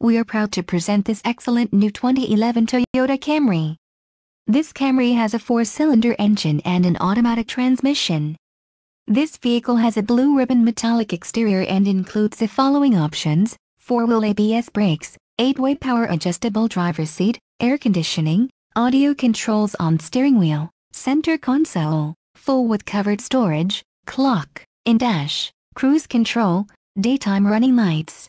we are proud to present this excellent new 2011 Toyota Camry. This Camry has a four-cylinder engine and an automatic transmission. This vehicle has a blue ribbon metallic exterior and includes the following options, 4-wheel ABS brakes, 8-way power adjustable driver seat, air conditioning, audio controls on steering wheel, center console, full with covered storage, clock, in-dash, cruise control, daytime running lights.